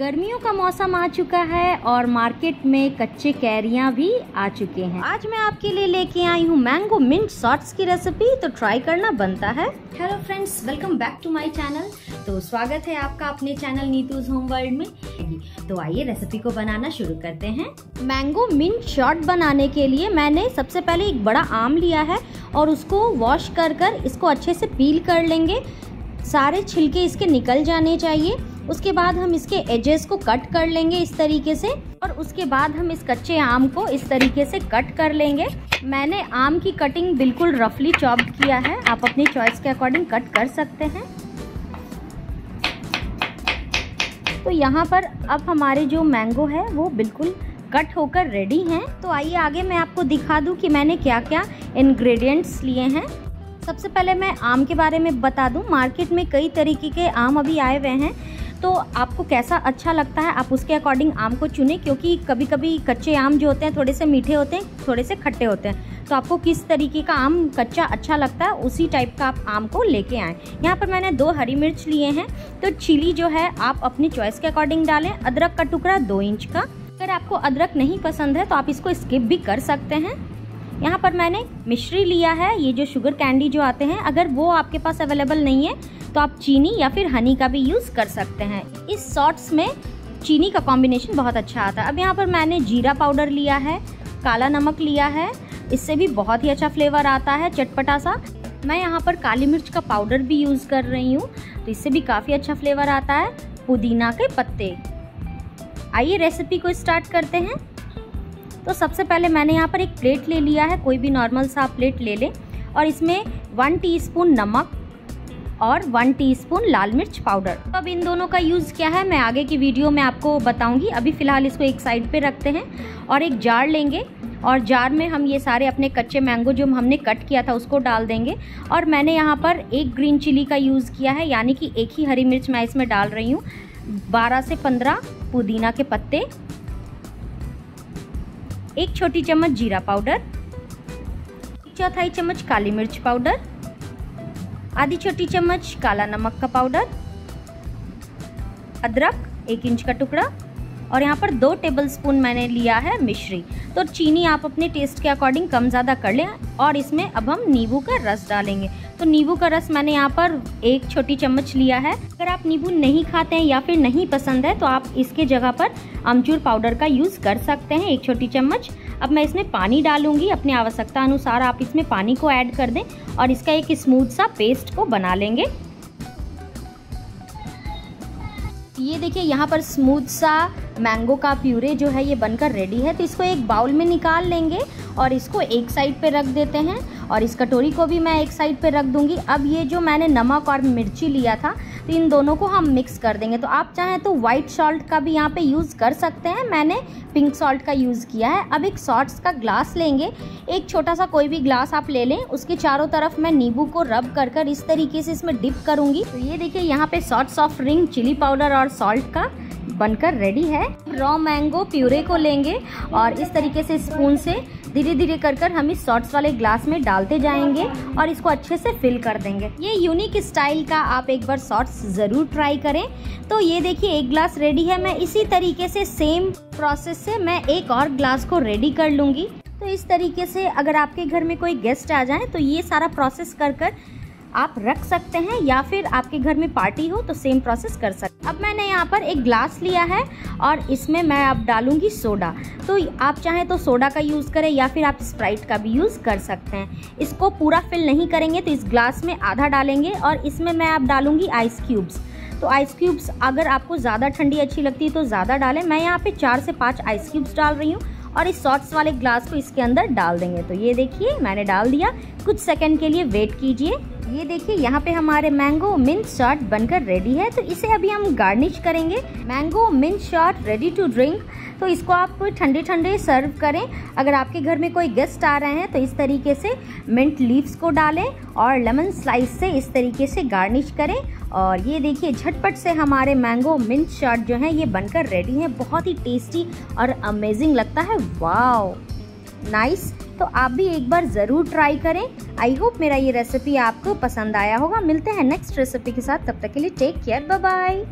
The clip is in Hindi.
गर्मियों का मौसम आ चुका है और मार्केट में कच्चे कैरियाँ भी आ चुके हैं। आज मैं आपके लिए लेके आई हूँ मैंगो मिंट शॉर्ट्स की रेसिपी तो ट्राई करना बनता है। Hello friends, welcome back to my channel. तो स्वागत है आपका अपने चैनल नीतूज होम वर्ल्ड में। तो आइए रेसिपी को बनाना शुरू करते हैं। मैंगो मिंट शॉर्ट बनाने के लिए मैंने सबसे पहले एक बड़ा आम लिया है और उसको वॉश कर कर इसको अच्छे से पील कर लेंगे। सारे छिलके इसके निकल जाने चाहिए। उसके बाद हम इसके एजेस को कट कर लेंगे इस तरीके से और उसके बाद हम इस कच्चे आम को इस तरीके से कट कर लेंगे। मैंने आम की कटिंग बिल्कुल रफली चॉप किया है। आप अपनी चॉइस के अकॉर्डिंग कट कर सकते हैं। तो यहाँ पर अब हमारे जो मैंगो है, वो बिल्कुल कट होकर रेडी हैं। तो आइए आगे मैं आपको दिखा दूँ कि मैंने क्या क्या इंग्रेडिएंट्स लिए हैं। सबसे पहले मैं आम के बारे में बता दूँ। मार्केट में कई तरीके के आम अभी आए हुए हैं। तो आपको कैसा अच्छा लगता है, आप उसके अकॉर्डिंग आम को चुने, क्योंकि कभी कभी कच्चे आम जो होते हैं, थोड़े से मीठे होते हैं, थोड़े से खट्टे होते हैं। तो आपको किस तरीके का आम कच्चा अच्छा लगता है, उसी टाइप का आप आम को लेके आएँ। यहाँ पर मैंने दो हरी मिर्च लिए हैं तो चिली जो है, आप अपनी चॉइस के अकॉर्डिंग डालें। अदरक का टुकड़ा दो इंच का। अगर आपको अदरक नहीं पसंद है तो आप इसको स्किप भी कर सकते हैं। यहाँ पर मैंने मिश्री लिया है, ये जो शुगर कैंडी जो आते हैं, अगर वो आपके पास अवेलेबल नहीं है तो आप चीनी या फिर हनी का भी यूज़ कर सकते हैं। इस सॉट्स में चीनी का कॉम्बिनेशन बहुत अच्छा आता है। अब यहाँ पर मैंने जीरा पाउडर लिया है, काला नमक लिया है, इससे भी बहुत ही अच्छा फ्लेवर आता है, चटपटा सा। मैं यहाँ पर काली मिर्च का पाउडर भी यूज़ कर रही हूँ तो इससे भी काफ़ी अच्छा फ्लेवर आता है, पुदीना के पत्ते। आइए रेसिपी को स्टार्ट करते हैं। तो सबसे पहले मैंने यहाँ पर एक प्लेट ले लिया है, कोई भी नॉर्मल सा प्लेट ले लें। और इसमें वन टीस्पून नमक और वन टीस्पून लाल मिर्च पाउडर। तो अब इन दोनों का यूज़ क्या है, मैं आगे की वीडियो में आपको बताऊँगी। अभी फ़िलहाल इसको एक साइड पे रखते हैं और एक जार लेंगे और जार में हम ये सारे अपने कच्चे मैंगो जो हमने कट किया था उसको डाल देंगे। और मैंने यहाँ पर एक ग्रीन चिली का यूज़ किया है, यानी कि एक ही हरी मिर्च मैं इसमें डाल रही हूँ। बारह से पंद्रह पुदीना के पत्ते एक छोटी चम्मच जीरा पाउडर एक चौथाई चम्मच काली मिर्च पाउडर, आधी छोटी चम्मच काला नमक का पाउडर, अदरक एक इंच का टुकड़ा और यहाँ पर दो टेबलस्पून मैंने लिया है मिश्री। तो चीनी आप अपने टेस्ट के अकॉर्डिंग कम ज़्यादा कर लें और इसमें अब हम नींबू का रस डालेंगे। तो नींबू का रस मैंने यहाँ पर एक छोटी चम्मच लिया है। अगर आप नींबू नहीं खाते हैं या फिर नहीं पसंद है तो आप इसके जगह पर अमचूर पाउडर का यूज़ कर सकते हैं, एक छोटी चम्मच। अब मैं इसमें पानी डालूँगी, अपनी आवश्यकता अनुसार आप इसमें पानी को ऐड कर दें और इसका एक स्मूथ सा पेस्ट को बना लेंगे। ये देखिए, यहाँ पर स्मूथ सा मैंगो का प्यूरे जो है, ये बनकर रेडी है। तो इसको एक बाउल में निकाल लेंगे और इसको एक साइड पे रख देते हैं और इस कटोरी को भी मैं एक साइड पे रख दूँगी। अब ये जो मैंने नमक और मिर्ची लिया था तो इन दोनों को हम मिक्स कर देंगे। तो आप चाहें तो वाइट सॉल्ट का भी यहाँ पे यूज़ कर सकते हैं। मैंने पिंक सॉल्ट का यूज़ किया है। अब एक सॉल्ट्स का ग्लास लेंगे। एक छोटा सा कोई भी ग्लास आप ले लें। उसके चारों तरफ़ मैं नींबू को रब कर कर इस तरीके से इसमें डिप करूँगी। तो ये देखिए, यहाँ पे shots of ring chilli powder और सॉल्ट का बनकर रेडी है। रॉ मैंगो प्यूरे को लेंगे और इस तरीके से स्पून से धीरे धीरे कर कर हम इस शॉर्ट्स वाले ग्लास में डालते जाएँगे और इसको अच्छे से फिल कर देंगे। ये यूनिक स्टाइल का आप एक बार शॉर्ट्स ज़रूर ट्राई करें। तो ये देखिए, एक ग्लास रेडी है। मैं इसी तरीके से सेम प्रोसेस से मैं एक और ग्लास को रेडी कर लूँगी। तो इस तरीके से अगर आपके घर में कोई गेस्ट आ जाए तो ये सारा प्रोसेस कर कर आप रख सकते हैं या फिर आपके घर में पार्टी हो तो सेम प्रोसेस कर सकते अब मैंने यहाँ पर एक ग्लास लिया है और इसमें मैं अब डालूँगी सोडा तो आप चाहें तो सोडा का यूज़ करें या फिर आप स्प्राइट का भी यूज़ कर सकते हैं। इसको पूरा फिल नहीं करेंगे तो इस ग्लास में आधा डालेंगे और इसमें मैं अब डालूँगी आइस क्यूब्स तो आइस क्यूब्स अगर आपको ज़्यादा ठंडी अच्छी लगती है तो ज़्यादा डालें। मैं यहाँ पे चार से पाँच आइस क्यूब्स डाल रही हूँ। और इस सॉट्स वाले ग्लास को इसके अंदर डाल देंगे। तो ये देखिए, मैंने डाल दिया। कुछ सेकंड के लिए वेट कीजिए। ये देखिए, यहाँ पे हमारे मैंगो मिंट शॉट बनकर रेडी है। तो इसे अभी हम गार्निश करेंगे। Mango mint shot ready to drink तो इसको आप ठंडे ठंडे सर्व करें। अगर आपके घर में कोई गेस्ट आ रहे हैं तो इस तरीके से मिंट लीव्स को डालें और लेमन स्लाइस से इस तरीके से गार्निश करें। और ये देखिए, झटपट से हमारे मैंगो मिंट शॉट जो है, ये बनकर रेडी है। बहुत ही टेस्टी और अमेजिंग लगता है। वाओ नाइस तो आप भी एक बार ज़रूर ट्राई करें। आई होप मेरा ये रेसिपी आपको पसंद आया होगा। मिलते हैं नेक्स्ट रेसिपी के साथ। तब तक के लिए टेक केयर बाय बाय